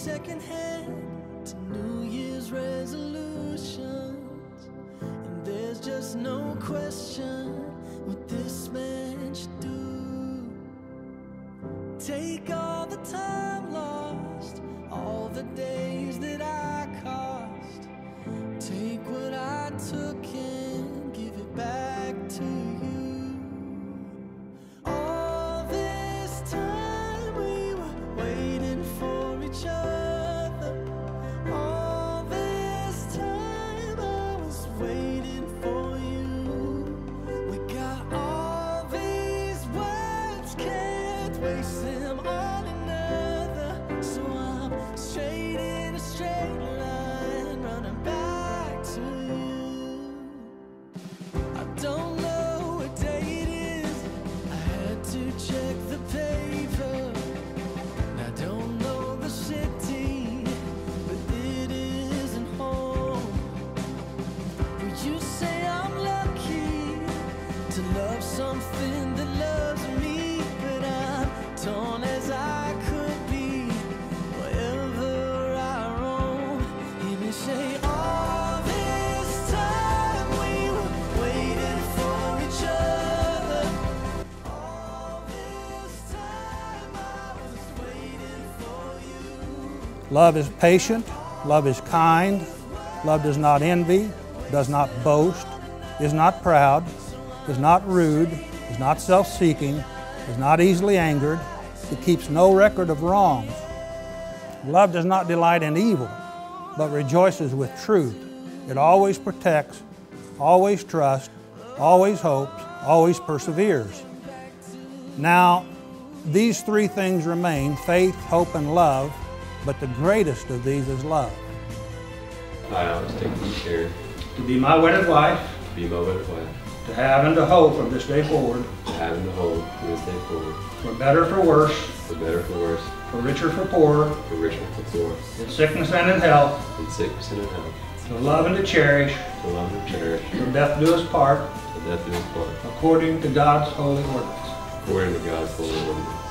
second hand to New Year's resolutions. And there's just no question what this man should do. Take all the time lost, all the days that I cost. Take what I took Love is patient, love is kind, love does not envy, does not boast, is not proud, is not rude, is not self seeking, is not easily angered, it keeps no record of wrongs. Love does not delight in evil, but rejoices with truth. It always protects, always trusts, always hopes, always perseveres. Now, these three things remain faith, hope, and love, but the greatest of these is love. I always take good care To be my wedded wife, to be my wedded wife, to have and to hold from this day forward, to have and to hold from this day forward, for better, for worse, for better, for worse, for richer, for poorer, for richer, for poorer. in sickness and in health, in sickness and in health, to love and to cherish, to love and to cherish, till death do us part, till death do us part, according to God's holy ordinance. according to God's holy ordinance.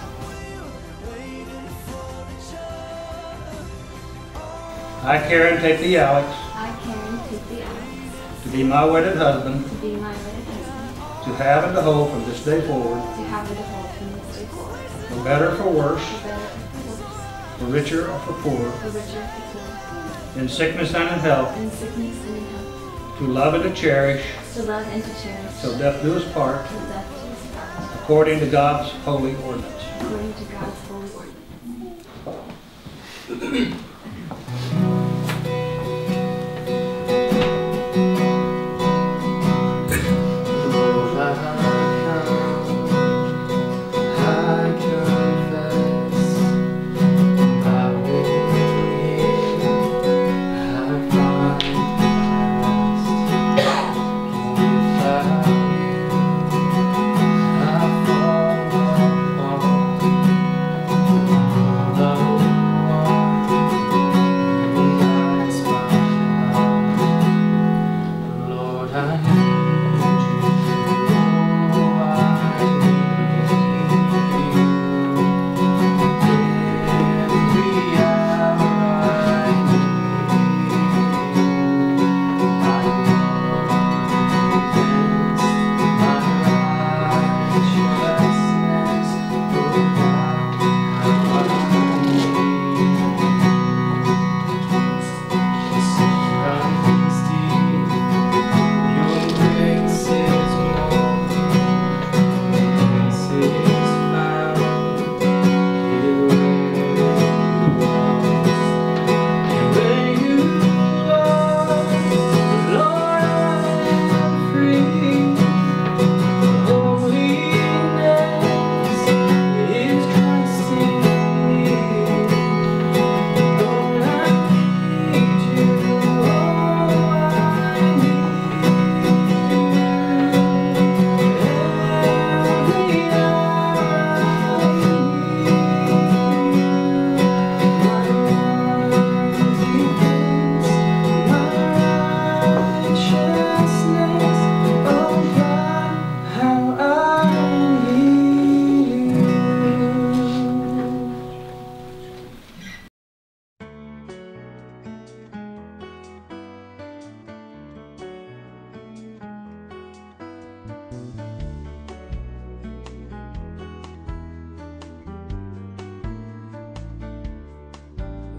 I, Karyn, take thee, Alex, I, Karyn, take the Alex, to be my wedded husband, to be my wedded husband, to have and to hope from this day forward, to have and to hold from this day forward, for better, for worse, for better for worse, for richer or for poorer, for richer and for poorer, in sickness and in health, in sickness and in health, to love and to cherish, to love and to cherish, till death do us part, till death do us part, according to God's holy ordinance. according to God's holy ordinance.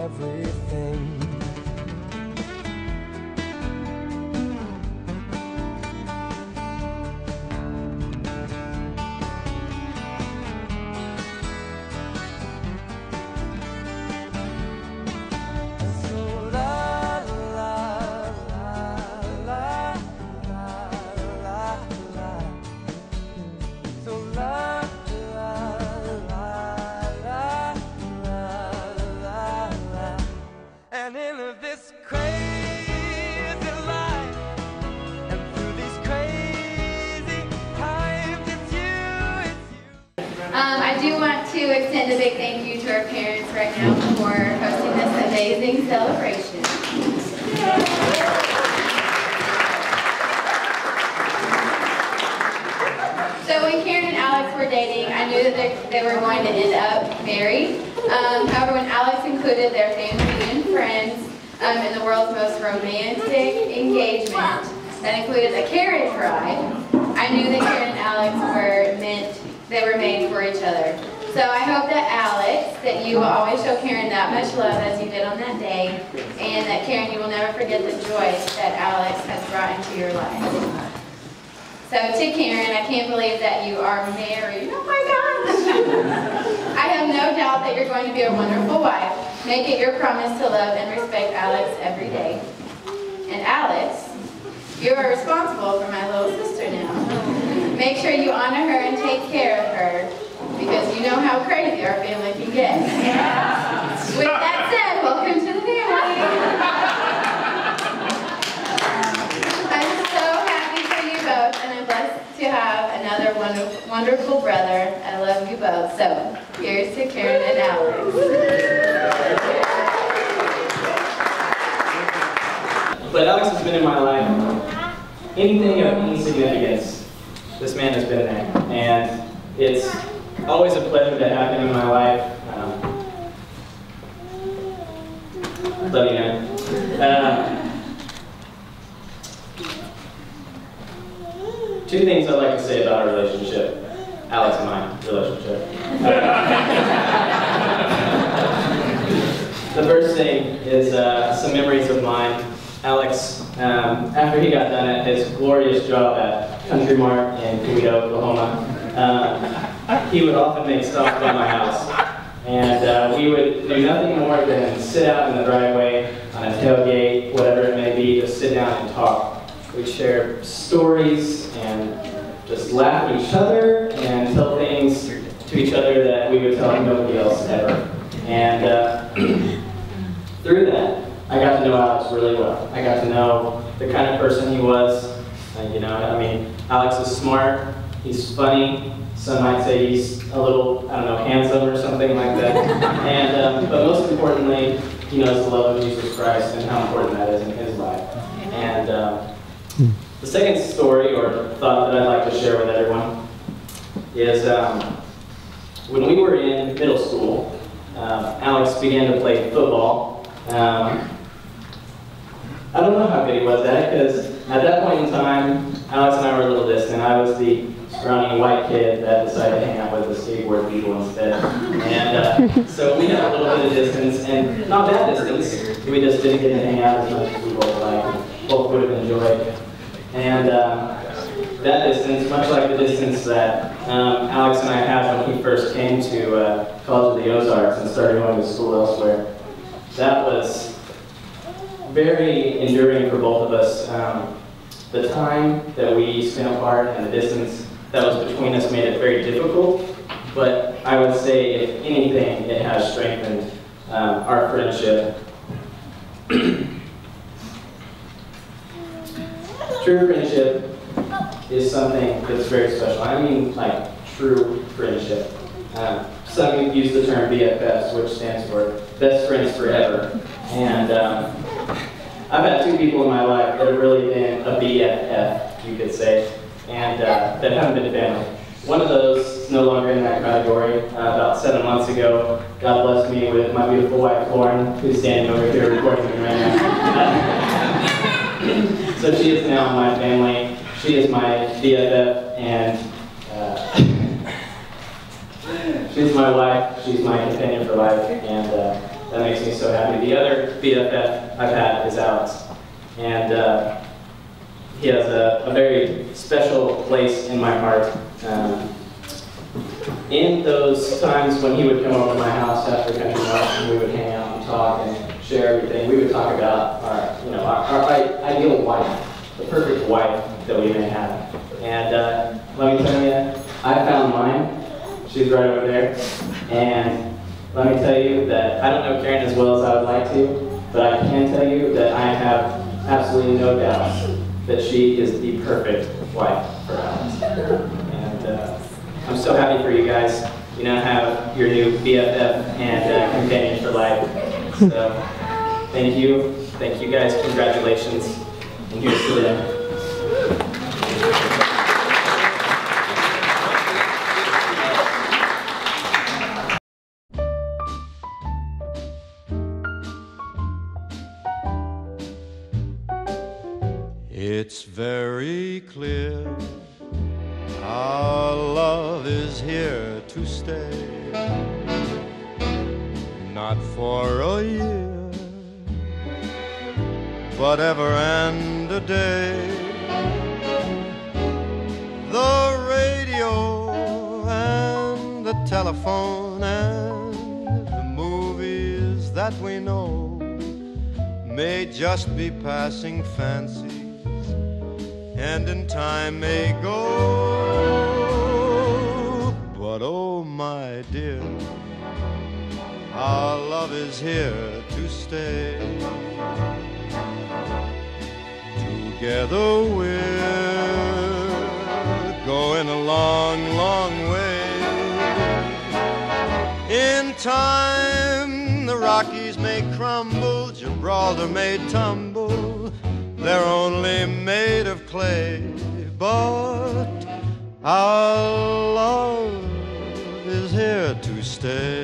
Everything. Extend a big thank you to our parents right now for hosting this amazing celebration. So when Karyn and Alex were dating, I knew that they, they were going to end up married. Um, however, when Alex included their family and friends um, in the world's most romantic engagement that included a carriage ride, I knew that Karyn and Alex were meant, they were made for each other. So I hope that Alex, that you will always show Karyn that much love as you did on that day, and that Karyn, you will never forget the joy that Alex has brought into your life. So to Karyn, I can't believe that you are married. Oh my gosh! I have no doubt that you're going to be a wonderful wife. Make it your promise to love and respect Alex every day. And Alex, you are responsible for my little sister now. Make sure you honor her and take care of her because you know how crazy our family can get. With that said, welcome to the family. I'm so happy for you both, and I'm blessed to have another wonderful, wonderful brother. I love you both. So, here's to Karyn and Alex. But Alex has been in my life. Anything of any significance, this man has been there. And it's always a pleasure to have him in my life. Um, love you, man. Uh, two things I'd like to say about our relationship. Alex and my relationship. The first thing is uh, some memories of mine. Alex, um, after he got done at his glorious job at Country Mart in Coweta, Oklahoma, uh, he would often make stops by my house. And uh, we would do nothing more than sit out in the driveway on a tailgate, whatever it may be, just sit down and talk. We'd share stories and just laugh at each other and tell things to each other that we would tell nobody else ever. And uh, through that, I got to know Alex really well. I got to know the kind of person he was. Uh, you know, I mean, Alex is smart. He's funny. Some might say he's a little, I don't know, handsome or something like that. and um, but most importantly, he knows the love of Jesus Christ and how important that is in his life. And The second story or thought that I'd like to share with everyone is um, when we were in middle school, um, Alex began to play football. Um, I don't know how good he was at it because at that point in time, Alex and I were a little distant. I was the scrawny white kid that decided to hang out with the skateboard people instead. And uh, so we had a little bit of distance, and not that distance. We just didn't get to hang out as much as we both liked. Both would have enjoyed. And uh, that distance, much like the distance that um, Alex and I had when he first came to uh, College of the Ozarks and started going to school elsewhere, that was very enduring for both of us. Um, the time that we spent apart and the distance that was between us made it very difficult, but I would say, if anything, it has strengthened um, our friendship. True friendship is something that's very special. I mean, like, true friendship. Um, some use the term BFFs, which stands for Best Friends Forever. And um, I've had two people in my life that have really been a BFF, you could say, and uh, that haven't been family. One of those is no longer in that category. Uh, about seven months ago, God blessed me with my beautiful wife, Lauren, who's standing over here recording me right now. so she is now my family. She is my BFF, and uh, she's my wife. She's my companion for life, and uh, that makes me so happy. The other BFF I've had is Alex, and uh, he has a, a, very special place in my heart. Um, in those times when he would come over to my house after Country Mart and we would hang out and talk and share everything, we would talk about our, you know, our, our ideal wife, the perfect wife that we may have. And uh, let me tell you, I found mine. She's right over there. And let me tell you that I don't know Karyn as well as I would like to, but I can tell you that I have absolutely no doubts that she is the perfect wife for Alex. And uh, I'm so happy for you guys. You now have your new BFF and uh, companion for life. So thank you. Thank you guys. Congratulations. And here's to them. It's very clear our love is here to stay. Not for a year, but ever and a day. The radio and the telephone and the movies that we know may just be passing fancies and in time may go. But oh, my dear, our love is here to stay. Together we're going a long, long way. In time, the Rockies may crumble, Gibraltar may tumble. They're only made of clay, but our love is here to stay.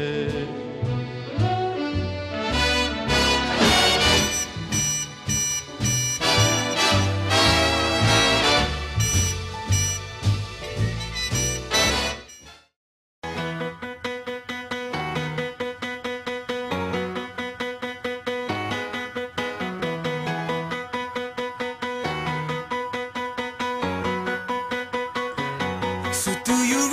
So do you.